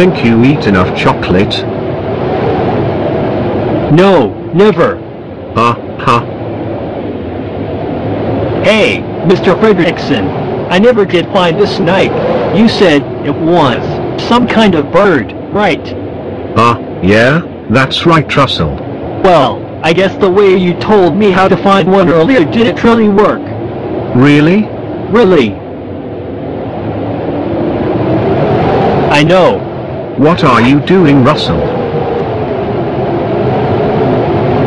think you eat enough chocolate? No, never. Uh, huh. Hey, Mr. Fredricksen, I never did find this snipe. You said it was some kind of bird, right? Uh, yeah, that's right, Russell. Well, I guess the way you told me how to find one earlier didn't really work. Really? Really. I know. What are you doing, Russell?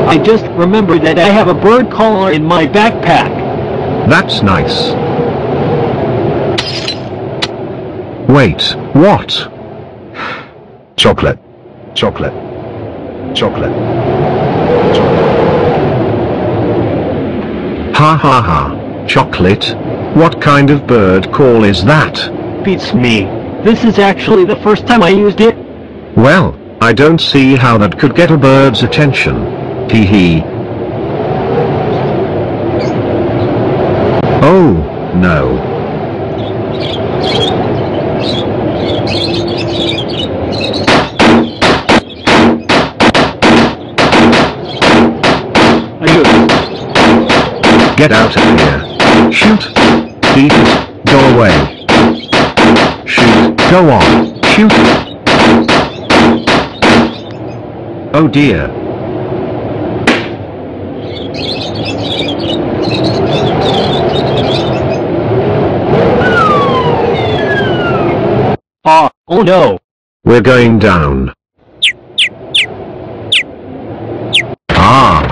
I just remembered that I have a bird collar in my backpack. That's nice. Wait, what? Chocolate. Chocolate. Chocolate. Chocolate. Ha ha ha. Chocolate? What kind of bird call is that? Beats me. This is actually the first time I used it. Well, I don't see how that could get a bird's attention. Hee hee. Oh, no. Get out of here. Shoot. Eat it. Go away. Go on. Shoot. Oh dear. Ah, oh no. We're going down. Ah,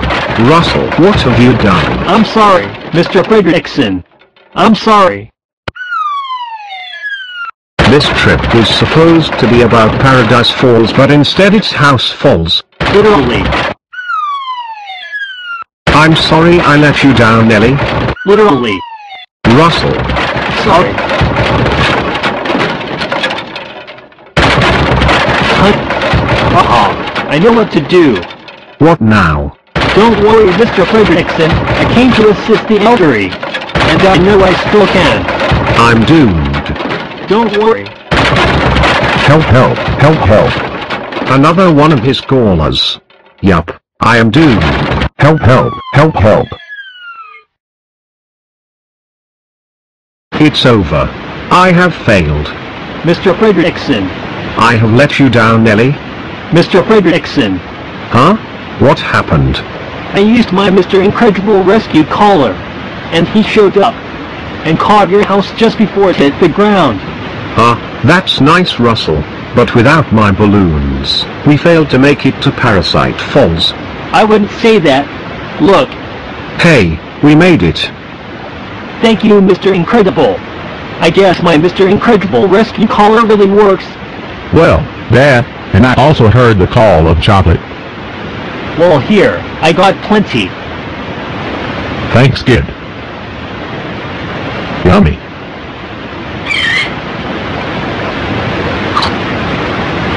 Russell, what have you done? I'm sorry, Mr. Fredricksen. I'm sorry. This trip was supposed to be about Paradise Falls but instead it's House Falls. Literally. I'm sorry I let you down, Ellie. Literally. Russell, Sorry. Uh-uh. I know what to do. what now? Don't worry, Mr. Fredricksen. I came to assist the elderly. And I know I still can. I'm doomed. Don't worry. Help, help, help, help. Another one of his callers. Yup, I am doomed. Help, help, help, help. It's over. I have failed. Mr. Fredricksen. I have let you down, Ellie. Mr. Fredricksen. Huh? What happened? I used my Mr. Incredible rescue collar. And he showed up. And caught your house just before it hit the ground. Ah, that's nice, Russell. But without my balloons, we failed to make it to Paradise Falls. I wouldn't say that. Look, Hey, we made it. thank you, Mr. Incredible. I guess my Mr. Incredible rescue collar really works. Well, Dad, and I also heard the call of chocolate. Well, here, I got plenty. Thanks, kid. Yummy.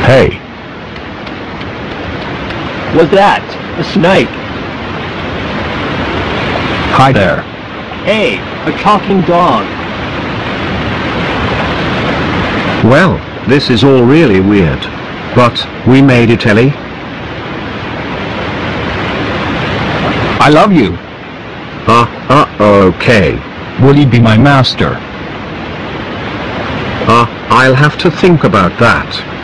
Hey, Was that a snake? hi there. Hey, a talking dog. Well, this is all really weird. But, we made it, Ellie. I love you. Uh, uh, okay. Will you be my master? Uh, I'll have to think about that.